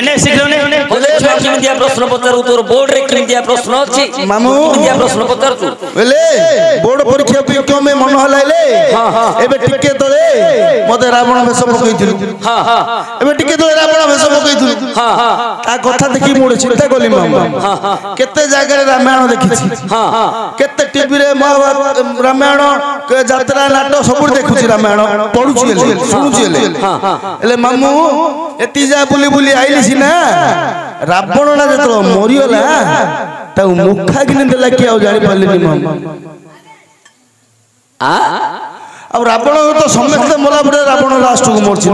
என்ன சீக்கிரம் କେମିତିଆ ପ୍ରଶ୍ନ ପଚାରୁଛୁ ବୋର୍ଡରେ କେମିତିଆ ପ୍ରଶ୍ନ ଅଛି ମାମୁ କେମିତିଆ ପ୍ରଶ୍ନ ପଚାରୁଛୁ ହେଲେ ବୋର୍ଡ ପରୀକ୍ଷା ପାଇଁ କେଉଁ ମନ ହଲାଇଲେ ଏବେ ଟିକେ ତଳେ ମୋତେ ରାବଣ ବେଶ ପକେଇଥିଲୁ ଏବେ ଟିକେ ତଳେ ରାବଣ ବେଶ ପକେଇଥିଲୁ ତା କଥା ଦେଖି ମୁଁ ଚିନ୍ତା କଲି ମାମୁ କେତେ ଜାଗାରେ ରାମାୟଣ ଦେଖିଛି କେତେ ଟିଭିରେ ମହାଭାରତ ରାମାୟଣ ଯାତ୍ରା ନାଟ ସବୁ ଦେଖୁଛି ରାମାୟଣ ପଢୁଛି ହେଲେ ଶୁଣୁଛି ହେଲେ ହେଲେ ମାମୁ ଏତିକି ଯାହା ବୁଲି ବୁଲି ଆଇଲି ସିନା ରାବଣଟା ମରିଗଲା ତାକୁ ମୁଖାଗ୍ନି ଦେଲା କି ଆଉ ଜାଣିପାରିଲେନି ଆଉ ରାବଣ ତ ସମସ୍ତେ ମରା ପରେ ରାବଣ ଲାଷ୍ଟକୁ ମରିଛି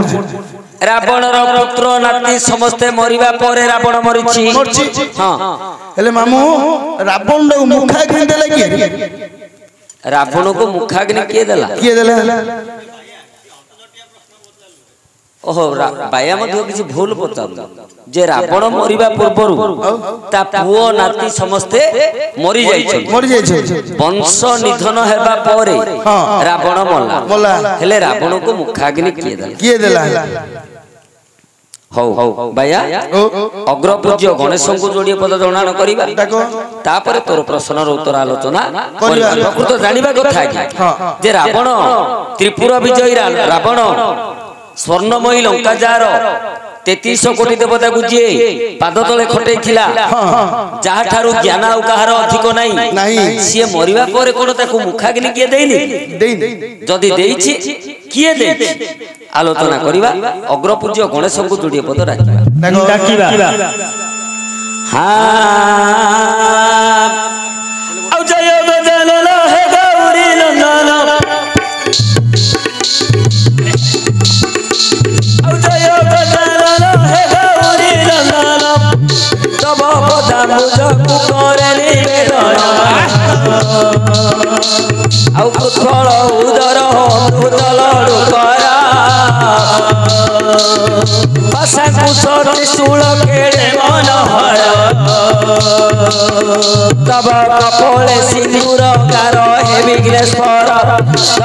ରାବଣର ପୁତ୍ର ନାତି ସମସ୍ତେ ମରିବା ପରେ ରାବଣ ମରିଛି ହେଲେ ମାମୁ ରାବଣ ମୁଖା ମୁଖାଗ୍ନି ଦେଲା କିଏ ରାବଣକୁ ମୁଖାଗ୍ନି କିଏ ଦେଲା କିଏ ଦେଲା ଓହୋ ବାୟା ମଧ୍ୟ କିଛି ଭୁଲ ପଚାରୁ ଯେ ରାବଣ ମରିବା ପୂର୍ବରୁ ତା ପୁଅ ନାତି ସମସ୍ତେ ମରିଯାଇଛନ୍ତି ବଂଶ ନିଧନ ହେବା ପରେ ରାବଣ ମଲା ହେଲେ ରାବଣକୁ ମୁଖାଗ୍ନି କିଏ ଦେଲା କିଏ ଦେଲା ହଉ ହଉ ବାୟା ଅଗ୍ରପୂଜ୍ୟ ଗଣେଶଙ୍କୁ ଯୋଡ଼ିଏ ପଦ ଜଣାଣ କରିବା ତାପରେ ତୋର ପ୍ରଶ୍ନର ଉତ୍ତର ଆଲୋଚନା କରିବା ପ୍ରକୃତ ଜାଣିବା କଥା ଯେ ରାବଣ ତ୍ରିପୁର ବିଜୟୀ ରାବଣ স্বর্ণময়ী লঙ্কা যার তেত্রিশ কোটি দেবতা যে পাদ তলে খটাইলা যাঠারু জ্ঞান আউ কাহার অধিক নাই সি মরিবা পরে কোন তাকে মুখাগ্নি কি দেইনি যদি দেইছি কিয়ে দেইছি আলোচনা করিবা অগ্রপূজ্য গণেশঙ্কু যোড়িয়ে পদ রাখিবা ডাকিবা হ্যাঁ ସବୁ କରେ ଆଉ କୁଥଳ ଉଦର ଭୂତଳ କରା ଭାଷା କୁଶରେ ଶୂଳ ଖେଳେ ମନୋହର তব কপলে সিন্দুর গার হে বিঘ্নেশ্বর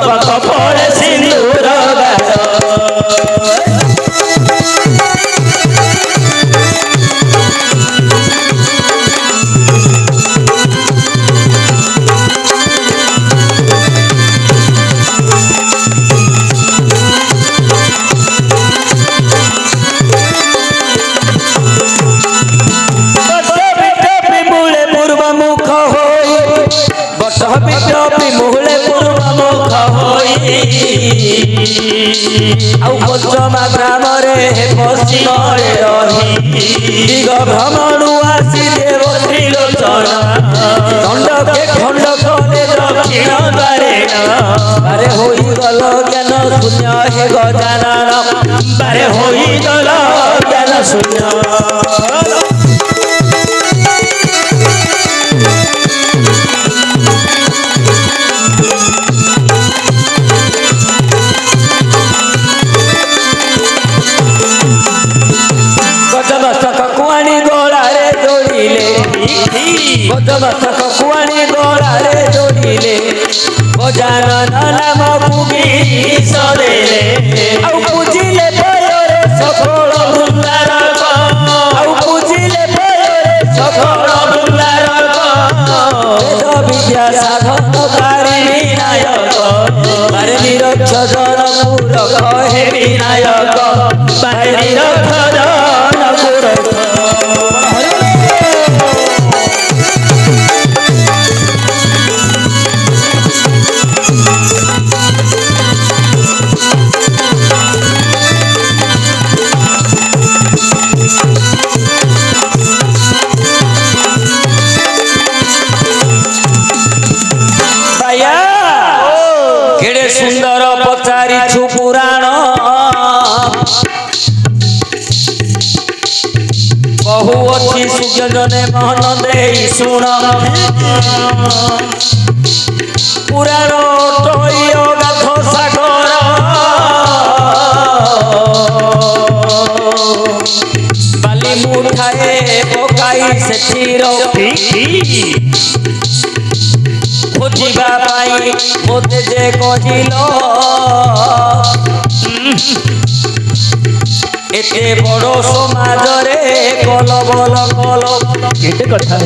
তব কপলে সিন্দুর গার ଆଉ ଖୋଜ ମାଧ୍ରାମରେ ପଶ୍ଚିମରେ ରହି ଦିଗ ଭ୍ରମଣୁ ଆସିଲେ ବତ୍ରିଲୋଚନ ଖଣ୍ଡକେ ଖଣ୍ଡ କଲେ ଦକ୍ଷିଣ ଦ୍ୱାରେଣ ବାରେ ହୋଇଗଲ ଜ୍ଞାନ ଶୂନ୍ୟ ହେ ଗଜାନନ ବାରେ ହୋଇଗଲ ଜ୍ଞାନ ଶୂନ୍ୟ को पहरी रखो মন দেই শুণ পুরার গাধ সাগর বালি মুঠায়ে পকাই সেটির খোঁজিবা পাই মতে যে কহিল এতে বড় সমাজরে কল বল কল কেটে কথা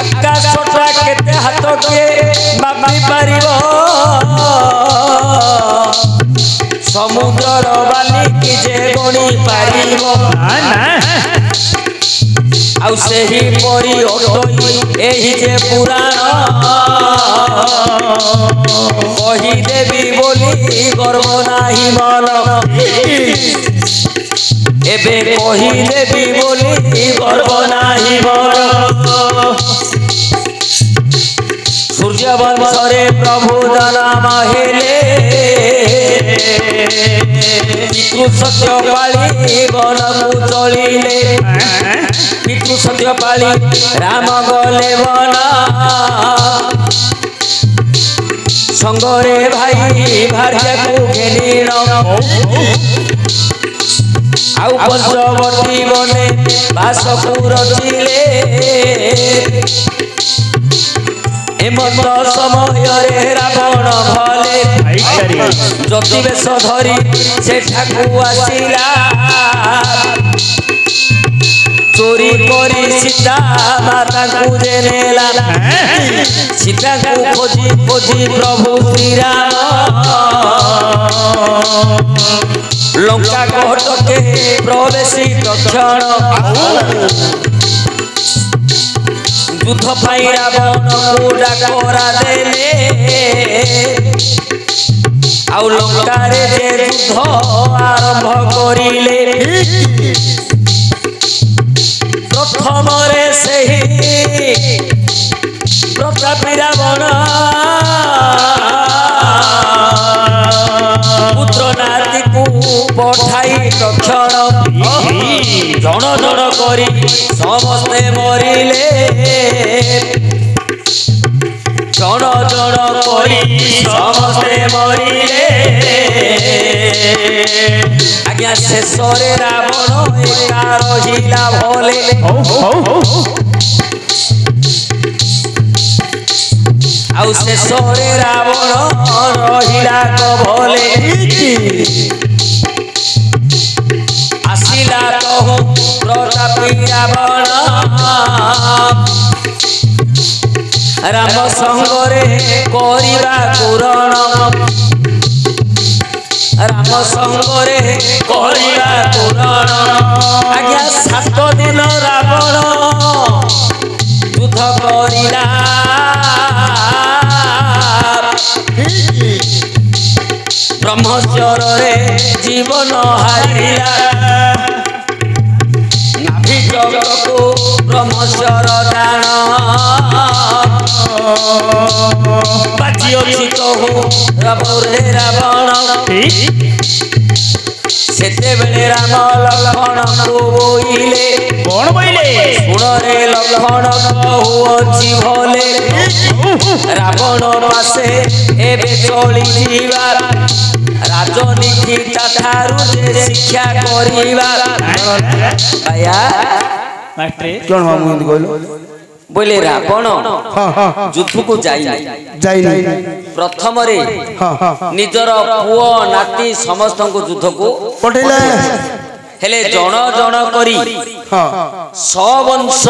আকাশটা কেতে হাতকে মাপি পারিব সমুদ্রর বাণী কি যে গণি পারিব না না ଆଉ ସେହିପରି ଅଟଇ ଏହି ଯେ ପୁରାଣ କହିଦେବି ବୋଲି ଗର୍ବ ନାହିଁ ମନ ଏବେ କହିଦେବି ବୋଲି ଗର୍ବ ନାହିଁ ମନ ସୂର୍ଯ୍ୟ ବଂଶରେ ପ୍ରଭୁ ଦାନ ହେଲେ ପିତୃ ସତ୍ୟ ପାଳି ବନକୁ ଚଳିଲେ পিতৃ সত্য পালি রাম গলে বনা সঙ্গরে ভাই ভারিয়াকু ঘেনি আউ পঞ্চবতী বনে বাসকু রচিলে হেমন্ত সময়রে রাবণ ভলে জ্যোতিবেশ ধরি সেঠাকু আসিলা চোরি করে সীতা মাতা খুঁজে নিলাম সীতাকু খোঁজি খোঁজি প্রভু শ্রীরাম লঙ্কা ঘটকে প্রবেশিত ক্ষণ যুদ্ধ পাই রাবণকু ডাকরা দেলে ଆଉ ଲଙ୍କାରେ ଯେ ଯୁଦ୍ଧ ଆରମ୍ଭ କରିଲେ ପ୍ରଥମରେ ସେହି ପ୍ରତାପୀ ରାବଣ ପୁତ୍ର ନାତିକୁ ପଠାଇ ଲକ୍ଷଣ ଜଣ ଜଣ କରି ସମସ୍ତେ ମରିଲେ জড় জড় করি সমস্তে মরিলে আজ্ঞা শেষরে রাবণ একা রহিলা ভোলে ଆଉ ଶେଷରେ ରାବଣ ରହିଲା କଭଲେ ଆସିଲା ତହୁ ପ୍ରତାପୀ ରାବଣ ରାମ ସଙ୍ଗରେ କରିବା ପୂରଣ ରାମ ସଙ୍ଗରେ କରିବା ପୂରଣ ଆଜ୍ଞା ସାତ ଦିନ ରାବଣ ଯୁଦ୍ଧ କରିଲା ବ୍ରହ୍ମଚରରେ ଜୀବନ ହାରିଲା ନାଭି ଜଗକୁ ବ୍ରହ୍ମଚର ଜାଣ বাজি অছি কহু রবরে রাবণ সেতেবেলে রাম লক্ষণକୁ ବୋଇଲେ କଣ ବୋଇଲେ ଶୁଣରେ ଲକ୍ଷଣ ରାବଣ ମାସେ ଏବେ ଚଳିଯିବା ରାଜନୀତି ଠାରୁ ଶିକ୍ଷା କରିବା କଣ ମାମୁଁ କହିଲ ବୋଇଲେ ରାବଣ ଯୁଦ୍ଧକୁ ଯାଇ ପ୍ରଥମରେ ନିଜର ପୁଅ ନାତି ସମସ୍ତଙ୍କୁ ଯୁଦ୍ଧକୁ ହେଲେ ଜଣ ଜଣ କରି ସବଂଶ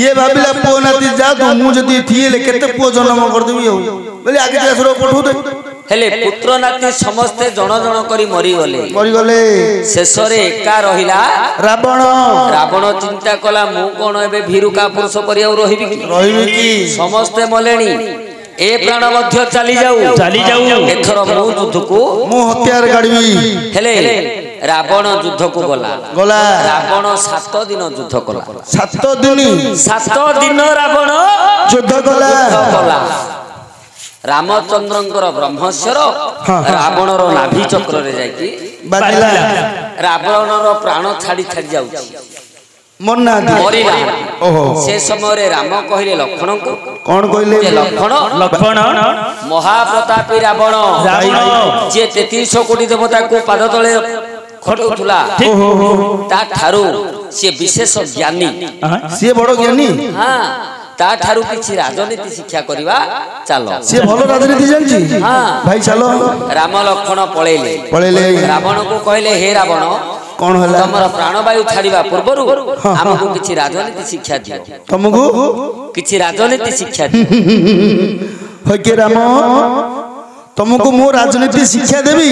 ଇଏ ଭାବିଲା ପୁଅ ନାତି ଯାହା ମୁଁ ଯଦି ଥିଲେ କେତେ ପୁଅ ଜନ୍ମ କରିଦେବି ଆଉ ବୋଲି ଆଗେ ପଠଉଦେବି ହେଲେ ପୁତ୍ର ନାତି ସମସ୍ତେ ଜଣ ଜଣ କରି ମରିଗଲେ ମରିଗଲେ ଶେଷରେ ଏକା ରହିଲା ରାବଣ ରାବଣ ଚିନ୍ତା କଲା ମୁଁ କଣ ଏବେ ଭୀରୁକା ପୁରୁଷ ପରି ଆଉ ରହିବି ରହିବି କି ସମସ୍ତେ ମଲେଣି ଏ ପ୍ରାଣ ମଧ୍ୟ ଚାଲିଯାଉ ଚାଲିଯାଉ ଏଥର ମୁଁ ଯୁଦ୍ଧକୁ ମୁଁ ହତ୍ୟାର ଗାଡ଼ିବି ହେଲେ ରାବଣ ଯୁଦ୍ଧକୁ ଗଲା ଗଲା ରାବଣ ସାତ ଦିନ ଯୁଦ୍ଧ କଲା ସାତ ଦିନ ସାତ ଦିନ ରାବଣ ଯୁଦ୍ଧ କଲା କଲା ରାମଚନ୍ଦ୍ରଙ୍କର ବ୍ରହ୍ମସ୍ୟର ରାବଣର ନାଭି ଚକ୍ରରେ ଯାଇକି ରାବଣର ପ୍ରାଣ ଛାଡି ଛାଡି ଯାଉଛି ସେ ସମୟରେ ରାମ କହିଲେ ଲକ୍ଷ୍ମଣଙ୍କୁ କଣ କହିଲେ ଲକ୍ଷ୍ମଣ ଲକ୍ଷ୍ମଣ ମହାପ୍ରତାପି ରାବଣ ଯିଏ ତେତିରିଶ କୋଟି ଦେବତାକୁ ପାଦ ତଳେ ଖଟୁଥିଲା ତାଠାରୁ ସିଏ ବିଶେଷ ଜ୍ଞାନୀ ସିଏ ବଡ ଜ୍ଞାନୀ ହଁ ତାଠାରୁ କିଛି ରାଜନୀତି ଶିକ୍ଷା କରିବା ଚାଲ ସିଏ ଭଲ ରାଜନୀତି ଜାଣିଛି ଭାଇ ଚାଲ ରାମ ଲକ୍ଷ୍ମଣ ପଳେଇଲେ ପଳେଇଲେ ରାବଣକୁ କହିଲେ ହେ ରାବଣ କଣ ହେଲା ତମର ପ୍ରାଣବାୟୁ ଛାଡିବା ପୂର୍ବରୁ ଆମକୁ କିଛି ରାଜନୀତି ଶିକ୍ଷା ଦିଅ ତମକୁ କିଛି ରାଜନୀତି ଶିକ୍ଷା ଦିଅ ହକେ ରାମ ତମକୁ ମୁଁ ରାଜନୀତି ଶିକ୍ଷା ଦେବି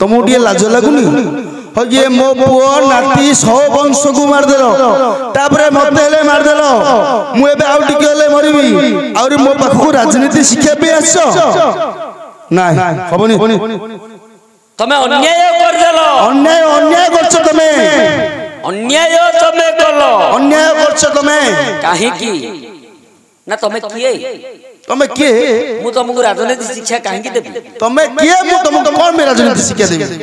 ତମକୁ ଟିକେ ଲାଜ ଲାଗୁନି হয়ে মো পুয় নাতি সহ বংশকু মারিদেল তাপরে মতো হলে মারিদেল মু এবে আউ টিকে হলে মরিবি আহরি মো পাখু রাজনীতি শিক্ষা পাই আসছ না হবনি তুমি অন্যায় করদেল অন্যায় অন্যায় করছো তুমি অন্যায় তুমি কল অন্যায় করছো তুমি কাহিকি না তুমি কিয়ে তুমি কিয়ে মু তোমাকে রাজনীতি শিক্ষা কাহিকি দেবি তুমি কিয়ে মু তোমাকে কোন রাজনীতি শিক্ষা দেবি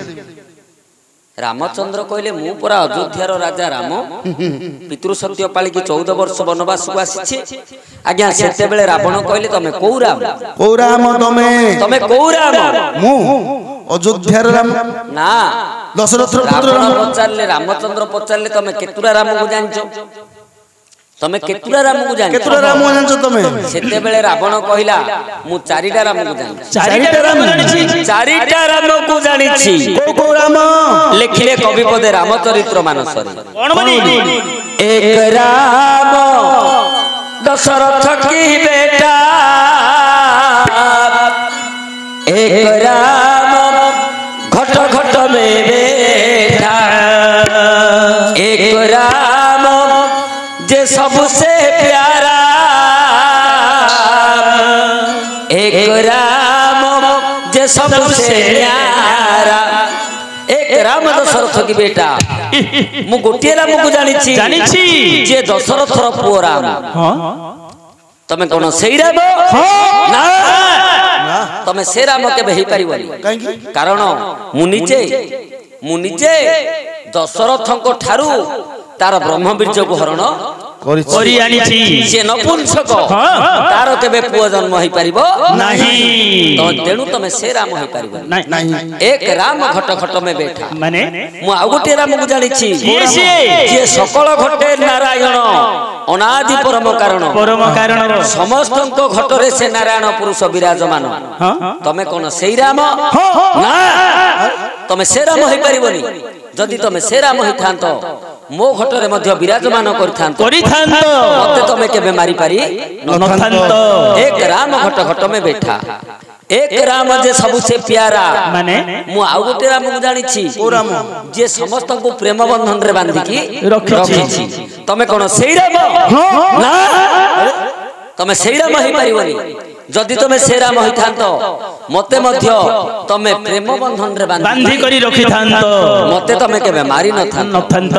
ରାମଚନ୍ଦ୍ର କହିଲେ ମୁଁ ପରା ଅଯୋଧ୍ୟାର ରାଜା ରାମ ପିତୃସତ୍ୟ ପାଳିକି ଚଉଦ ବର୍ଷ ବନବାସକୁ ଆସିଛି ଆଜ୍ଞା ସେତେବେଳେ ରାବଣ କହିଲେ ତମେ କୋଉ ରାମ କୋଉ ରାମ ତମେ ତମେ କୋଉ ରାମ ମୁଁ ଅଯୋଧ୍ୟାର ରାମ ନା ଦଶରଥ ରାବଣ ପଚାରିଲେ ରାମଚନ୍ଦ୍ର ପଚାରିଲେ ତମେ କେତୁରା ରାମକୁ ଜାଣିଛ ତମେ କେତୁଟା ରାମକୁ ଜାଣିଛ କେତୁଟା ରାମ ଜାଣିଛ ତମେ ସେତେବେଳେ ରାବଣ କହିଲା ମୁଁ ଚାରିଟା ରାମକୁ ଜାଣିଛି ଚାରିଟା ରାମ ଜାଣିଛି ଚାରିଟା ରାମକୁ ଜାଣିଛି କୋଉ କୋଉ ରାମ ଲେଖିଲେ କବି ପଦେ ରାମଚରିତ୍ର ମାନସରେ ଏକ ରାମ ଦଶରଥ କି ବେଟା ଏକ ରାମ तुझे सबसे प्यारा एक राम जे सबसे प्यारा এক রাম দশরথ কি বেটা মু গোটিয়ে রামকু জানিছি জানিছি যে দশরথর পুয় রাম তুমি কোন সেই রাম না তুমি সে রাম কেবে হইপারিবনি কারণ মু নিজে মু নিজে দশরথঙ্ক ঠারু তার ব্রহ্মবীর্যকু হরণ କରି ଆଣିଛି ସେ ନପୁଂସକ ତାର କେବେ ପୁଅ ଜନ୍ମ ହେଇପାରିବ ନାହିଁ ତେଣୁ ତମେ ସେ ରାମ ହେଇପାରିବ ନାହିଁ ଏକ ରାମ ଘଟ ଘଟ ମେ ବେଠା ମାନେ ମୁଁ ଆଉ ଗୋଟିଏ ରାମକୁ ଜାଣିଛି ଯିଏ ସକଳ ଘଟେ ନାରାୟଣ ଅନାଦି ପରମ କାରଣ ପରମ କାରଣ ସମସ୍ତଙ୍କ ଘଟରେ ସେ ନାରାୟଣ ପୁରୁଷ ବିରାଜମାନ ତମେ କଣ ସେଇ ରାମ ନା ତମେ ସେ ରାମ ହେଇପାରିବନି ଯଦି ତମେ ସେରାମ ହେଇଥାନ୍ତ ମୋ ଘଟରେ ମଧ୍ୟ ବିରାଜମାନ କରିଥାନ୍ତ ମତେ ତମେ କେବେ ମାରିପାରି ଏକ ରାମ ଘଟ ଘଟ ମେ ବେଠା ଏକ ରାମ ଯେ ସବୁ ସେ ପିଆରା ମାନେ ମୁଁ ଆଉ ଗୋଟେ ରାମକୁ ଜାଣିଛି ଯିଏ ସମସ୍ତଙ୍କୁ ପ୍ରେମ ବନ୍ଧନରେ ବାନ୍ଧିକି ରଖିଛି ତମେ କଣ ସେଇ ରାମ ତମେ ସେଇ ରାମ ହେଇପାରିବନି যদি তুমি সেরাম হইথান্ত মতে মধ্য তুমি প্রেম বন্ধনরে বাঁধি করি রখিথান্ত মতে তুমি কেবে মারি নথান্ত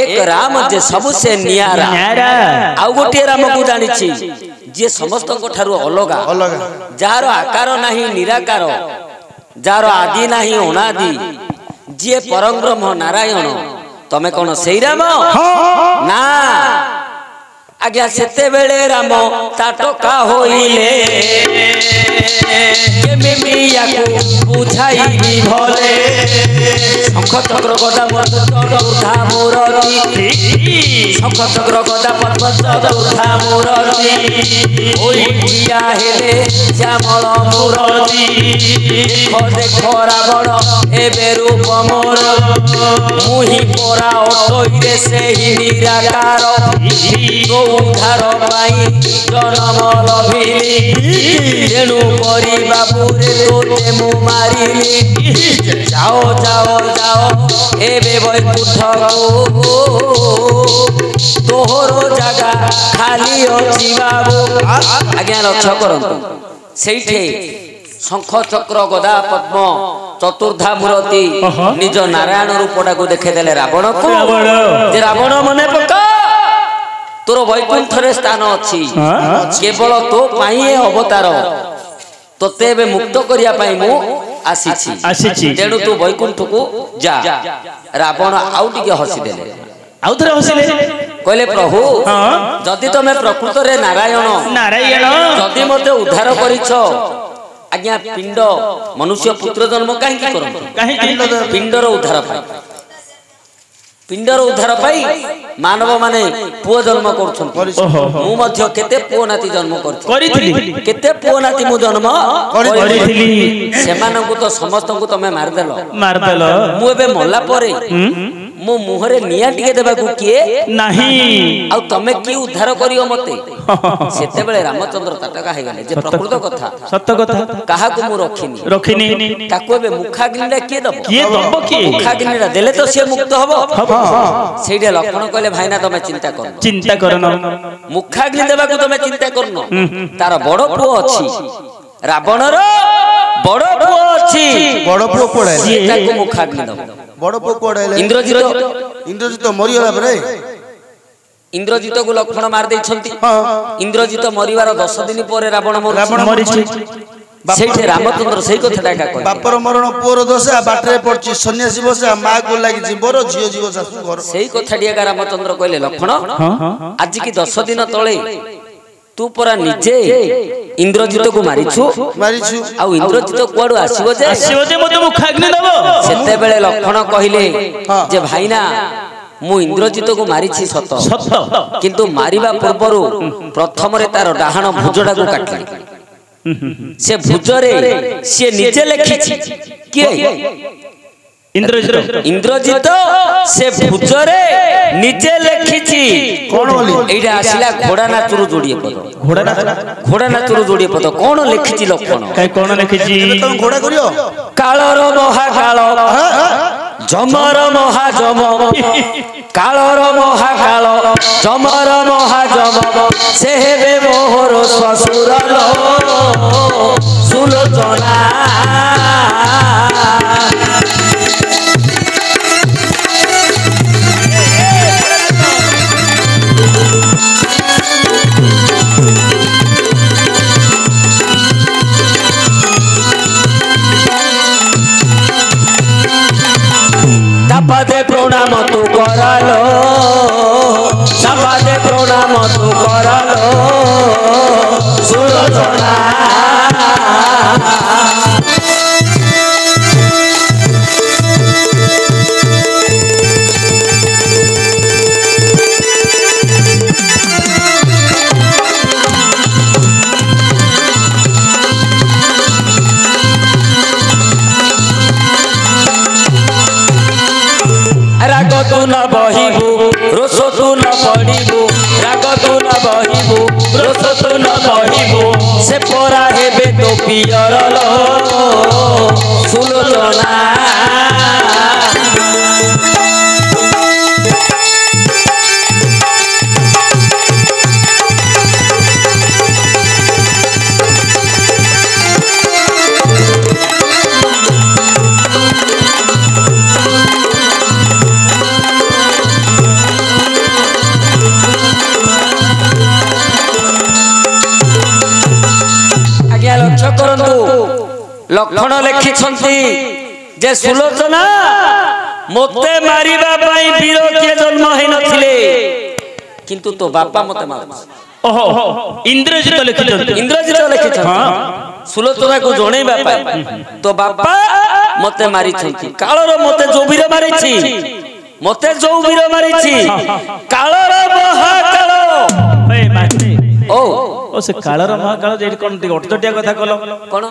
এক রাম যে সবু সে নিয়ারা আউ গোটিয়ে রামকু জানিছি যে সমস্তଙ୍କ অলগা ଅଲଗା ଯାହାର ଆକାର ନାହିଁ ନିରାକାର ଯାହାର ଆଦି ନାହିଁ ଅନାଦି ଯିଏ ପରଂବ୍ରହ୍ମ ନାରାୟଣ ତମେ କଣ ସେଇ ରାମ ନା आज्ञा से बेले राम ताटका होइले କେମିଆକୁ ବୁଝାଇବି ଭଲେ ଶଙ୍ଖଚକ୍ର ଗଦା ଚଉଥା ମୁରଲି ଶଙ୍ଖଚକ୍ର ଗଦା ପଦ୍ମ ଚଉଥା ମୁରଲି ଓଡ଼ିଆ ହେଲେ ଶ୍ୟାମଳ ମୁରଲି ଦେଖ ରାବଣ ଏବେ ରୂପ ମୋର ମୁହିଁ ପରା ଅଟୋଇରେ ସେହି ନିରାକାର ଉଦ୍ଧାର ପାଇଁ ଜନମ ଲଭିଲି ତେଣୁ করি বাবু তোরে মু মারিলি যাও যাও যাও এ বেবই তোহর জায়গা খালি অছি বাবু আজ্ঞা লক্ষ্য করନ୍ତୁ সেইঠে শঙ্খ চক্র গদা পদ্ম চতুর্ধা মূরতি নিজ নারায়ণ রূপটাকে দেখে দেলে কু যে রাবণ মনে পক তোর বৈকুণ্ঠরে স্থান অছি কেবল তো পাই অবতার তোতে এবে মুক্ত করিয়া পাই মু আসিছি আসিছি তেণু তু বৈকুণ্ঠকু যা রাবণ আউ টিকে হসি দেলে আউ থরে হসিলে কইলে প্রভু যদি তুমি প্রকৃতরে নারায়ণ নারায়ণ যদি মতে উদ্ধার করিছ আজ্ঞা পিণ্ড মনুষ্য পুত্র জন্ম কাহিকি করো কাহিকি পিণ্ডর উদ্ধার পাই ପିଣ୍ଡର ଉଦ୍ଧାର ପାଇଁ ମାନବମାନେ ପୁଅ ଜନ୍ମ କରୁଛନ୍ତି ମୁଁ ମଧ୍ୟ କେତେ ପୁଅ ନାତି ଜନ୍ମ କରିଥିଲି କେତେ ପୁଅ ନାତି ମୁଁ ଜନ୍ମ କରିଥିଲି ସେମାନଙ୍କୁ ତ ସମସ୍ତଙ୍କୁ ତମେ ମାରିଦେଲ ମୁଁ ଏବେ ମଲା ପରେ ମୋ ମୁହଁରେ ନିଆଁ ଟିକେ ଦେବାକୁ କିଏ ନାହିଁ ଆଉ ତମେ କି ଉଦ୍ଧାର କରିବ ମତେ ସେତେବେଳେ ରାମଚନ୍ଦ୍ର ତାଟକା ହେଇଗଲେ ଯେ ପ୍ରକୃତ କଥା ସତ କଥା କାହାକୁ ମୁଁ ରଖିନି ରଖିନି ତାକୁ ଏବେ ମୁଖାଗ୍ନିଟା କିଏ ଦବ କିଏ ଦବ କିଏ ମୁଖାଗ୍ନିଟା ଦେଲେ ତ ସିଏ ମୁକ୍ତ ହବ ସେଇଟା ଲକ୍ଷଣ କହିଲେ ଭାଇନା ତମେ ଚିନ୍ତା କର ଚିନ୍ତା କରନ ମୁଖାଗ୍ନି ଦେବାକୁ ତମେ ଚିନ୍ତା କରୁନ ତାର ବଡ ପୁଅ ଅଛି ରାବଣର ବଡ ପୁଅ ଅଛି ବଡ ପୁଅ ପଳାଏ ସିଏ ତାକୁ ମୁଖାଗ୍ନି ଦବ ବଡ଼ ପୁଅ କୁଆଡ଼େ ହେଲେ ଇନ୍ଦ୍ରଜିତ ଇନ୍ଦ୍ରଜିତ ମରିଗଲା ପରେ ଇନ୍ଦ୍ରଜିତକୁ ଲକ୍ଷ୍ମଣ ମାରିଦେଇଛନ୍ତି ଇନ୍ଦ୍ରଜିତ ମରିବାର ଦଶ ଦିନ ପରେ ରାବଣ ରାବଣ ମରିଛି ସେଇଠି ରାମଚନ୍ଦ୍ର ସେଇ କଥାଟା ଏକା କହିଲେ ବାପର ମରଣ ପୁଅର ଦୋଷା ବାଟରେ ପଡିଛି ସନ୍ୟାସୀ ବସା ମାଆକୁ ଲାଗିଛି ବର ଝିଅ ଯିବ ଶାଶୁ ଘର ସେଇ କଥାଟି ଏକା ରାମଚନ୍ଦ୍ର କହିଲେ ଲକ୍ଷ୍ମଣ ଆଜିକି ଦଶ ଦିନ ତଳେ ତୁ ପରା ନିଜେ ইন্দ্রজিত কু মারিছু মারিছু আউ ইন্দ্রজিত কুয়াড়ু আসিব যে আসিব যে মতে মুখাগ্নি দেব সেতেবেলে লক্ষণ কহিলে যে ভাইনা ମୁଁ ଇନ୍ଦ୍ରଜିତକୁ ମାରିଛି ସତ ସତ କିନ୍ତୁ ମାରିବା ପୂର୍ବରୁ ପ୍ରଥମରେ ତାର ଡାହାଣ কু কাটলি ସେ ଭୁଜରେ ସିଏ ନିଜେ ଲେଖିଛି କିଏ ইন্দ্রজিৎ সে ভুজরে নিচে লেখিছি কোন এইটা আসিলা ঘোড়া নাচুর যোড়িয়ে পদ ঘোড়া নাচ ঘোড়া নাচুর যোড়িয়ে পদ কোন লেখিছি লক্ষণ কাই কোন লেখিছি তুমি ঘোড়া করিও কালর মহাকাল হ্যাঁ, হ্যাঁ। যমর মহাযম কালর মহাকাল যমর মহাযম সে হেবে শ্বশুর সুলোচনা সাপাদে প্রণাম তু করালো সাপাদে প্রণাম তু লক্ষণ লেখিছন্তি যে সুলোচনা ମୋତେ ମାରିବା ପାଇଁ ବୀର କିଏ ଜନ୍ମ ହେଇନଥିଲେ କିନ୍ତୁ ତୋ ବାପା ମୋତେ ମାରୁଛି ଓହୋ ଇନ୍ଦ୍ରଜିତ ଲେଖିଛନ୍ତି ଇନ୍ଦ୍ରଜିତ ଲେଖିଛନ୍ତି ସୁଲୋଚନାକୁ ଜଣେଇବା ପାଇଁ ତୋ ବାପା ମୋତେ ମାରିଛନ୍ତି କାଳର ମୋତେ ଯୋଉ ବୀର ମାରିଛି ମୋତେ ଯୋଉ ବୀର ମାରିଛି କାଳର ମହାକାଳ ଓ ସେ କାଳର ମହାକାଳ ଯେଠି କଣ ଟିକେ ଅଟଚଟିଆ କଥା କଲ କଣ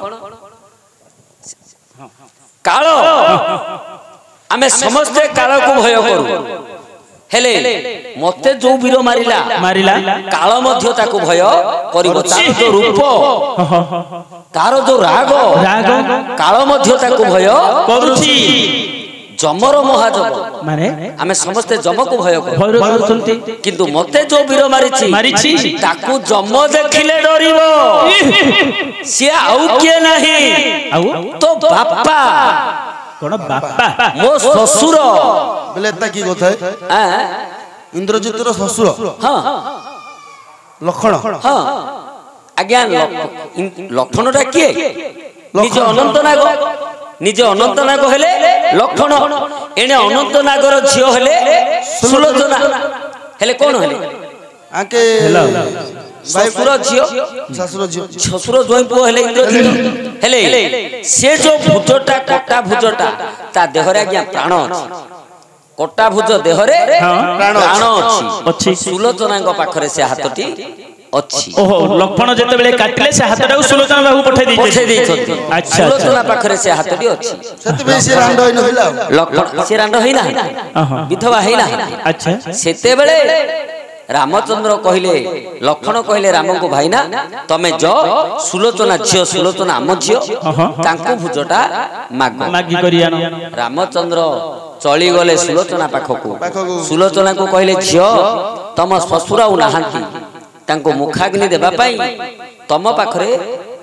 কাল আমি সমস্তে কালকু ভয় করু ହେଲେ ମତେ ଯୋଉ ବୀର ମାରିଲା ମାରିଲା କାଳ ମଧ୍ୟ ତାକୁ ଭୟ କରିବ ତାର ଯୋଉ ରୂପ ତାର ଯୋଉ ରାଗ ରାଗ କାଳ ମଧ୍ୟ ତାକୁ ଭୟ କରୁଛି যমর মহাজব মানে আমি সমস্ত যমকু ভয় করুছন্তি কিন্তু মতে যে বীর মারিছি মারিছি তাকু যম দেখিলে ডরিব সে আউ কে নাহি আউ তো বাপ্পা কোন বাপ্পা মো শ্বশুর বলে তা কি কথা হ্যাঁ ইন্দ্রজিৎর শ্বশুর হ্যাঁ লক্ষণ হ্যাঁ আজ্ঞা লক্ষণটা কি নিজে অনন্ত নাগ নিজে অনন্ত নাগ হলে লক্ষণ এনে অনন্ত নাগর ঝিও হলে সুলোচনা হলে কোন হলে আকে শ্বশুর ঝিও শ্বশুর ঝিও শ্বশুর জয় পুয় হলে ইন্দ্রজিৎ হলে সে যে ভুজটা কটা ভুজটা তা দেহরে আজ্ঞা প্রাণ আছে কটা ভুজ দেহরে প্রাণ আছে সুলোচনাঙ্ক পাখরে সে হাতটি ଅଛି ଓହୋ ଲକ୍ଷ୍ମଣ ଯେତେବେଳେ କାଟିଲେ ସେ ହାତଟାକୁ ସୁଲୋଚନା ବାବୁ ପଠାଇ ଦେଇଛନ୍ତି ପଠାଇ ଦେଇଛନ୍ତି ଆଚ୍ଛା ସୁଲୋଚନା ପାଖରେ ସେ ହାତଟି ଅଛି ସେତେବେଳେ ସେ ରାଣ୍ଡ ହୋଇ ନଥିଲା ଲକ୍ଷ୍ମଣ ସେ ରାଣ୍ଡ ହେଇନା ବିଧବା ହେଇନା ଆଚ୍ଛା ସେତେବେଳେ ରାମଚନ୍ଦ୍ର କହିଲେ ଲକ୍ଷ୍ମଣ କହିଲେ ରାମଙ୍କୁ ଭାଇନା ତମେ ଯ ସୁଲୋଚନା ଝିଅ ସୁଲୋଚନା ଆମ ଝିଅ ତାଙ୍କୁ ଭୁଜଟା ମାଗ ରାମଚନ୍ଦ୍ର ଚଳିଗଲେ ସୁଲୋଚନା ପାଖକୁ ସୁଲୋଚନାକୁ କହିଲେ ଝିଅ ତମ ଶ୍ୱଶୁର ଆଉ ନାହାନ୍ତି ତାଙ୍କୁ ମୁଖାଗ୍ନି ଦେବା ପାଇଁ ତମ ପାଖରେ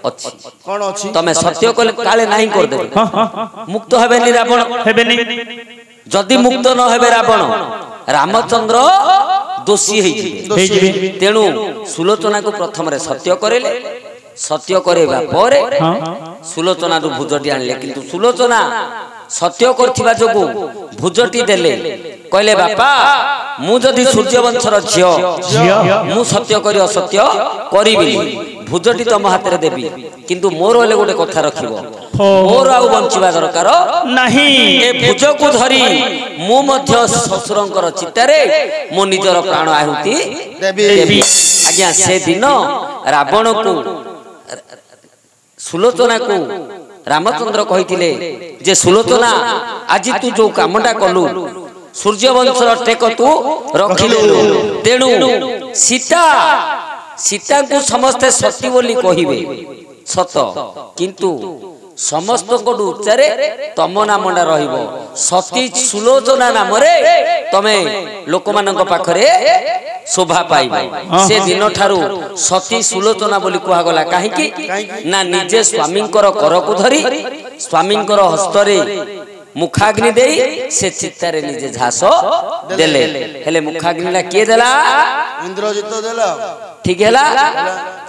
ଅଛି କଣ ଅଛି ତମେ ସତ୍ୟ କଲେ କାଳେ ନାହିଁ କରିଦେବେ ମୁକ୍ତ ହେବେନି ରାବଣ ହେବେନି ଯଦି ମୁକ୍ତ ନ ହେବେ ରାବଣ ରାମଚନ୍ଦ୍ର ଦୋଷୀ ହେଇଯିବେ ତେଣୁ ସୁଲୋଚନାକୁ ପ୍ରଥମରେ ସତ୍ୟ କରେଇଲେ ସତ୍ୟ କରେଇବା ପରେ ସୁଲୋଚନାରୁ ଭୁଜଟି ଆଣିଲେ କିନ୍ତୁ ସୁଲୋଚନା ସତ୍ୟ କରିଥିବା ଯୋଗୁ ଭୁଜଟି ଦେଲେ କହିଲେ ବାପା ମୁଁ ଯଦି ସୂର୍ଯ୍ୟବଂଶର ଝିଅ ମୁଁ ସତ୍ୟ କରି ଅସତ୍ୟ କରିବି ଭୁଜଟି ତମ ହାତରେ ଦେବି କିନ୍ତୁ ମୋର ହେଲେ ଗୋଟେ କଥା ରଖିବ ମୋର ଆଉ ବଞ୍ଚିବା ଦରକାର ନାହିଁ ଏ ଭୁଜକୁ ଧରି ମୁଁ ମଧ୍ୟ ଶ୍ୱଶୁରଙ୍କର ଚିତାରେ ମୋ ନିଜର ପ୍ରାଣ ଆହୁତି ଆଜ୍ଞା ସେଦିନ ରାବଣକୁ ସୁଲୋଚନାକୁ ରାମଚନ୍ଦ୍ର କହିଥିଲେ ଯେ ସୁଲୋଚନା ଆଜି ତୁ ଯୋଉ କାମଟା କଲୁ ସୂର୍ଯ୍ୟବଂଶର ଟେକ ତୁ ରଖିଲୁ ତେଣୁ ସୀତା ସୀତାଙ୍କୁ ସମସ୍ତେ ସତୀ ବୋଲି କହିବେ ସତ କିନ୍ତୁ ସମସ୍ତଙ୍କଠୁ ଉଚ୍ଚାରେ ତମ ନାମଟା ରହିବ ସତୀ ସୁଲୋଚନା ନାମରେ ତମେ ଲୋକମାନଙ୍କ ପାଖରେ ଶୋଭା ପାଇବ ସେ ଦିନଠାରୁ ସତୀ ସୁଲୋଚନା ବୋଲି କୁହାଗଲା କାହିଁକି ନା ନିଜେ ସ୍ୱାମୀଙ୍କର କରକୁ ଧରି ସ୍ୱାମୀଙ୍କର ହସ୍ତରେ ମୁଖାଗ୍ନି ଦେଇ ସେ ଚିତାରେ ନିଜେ ଝାସ ଦେଲେ ହେଲେ ମୁଖାଗ୍ନିଟା କିଏ ଦେଲା ଇନ୍ଦ୍ରଜିତ ଦେଲା ଠିକ ହେଲା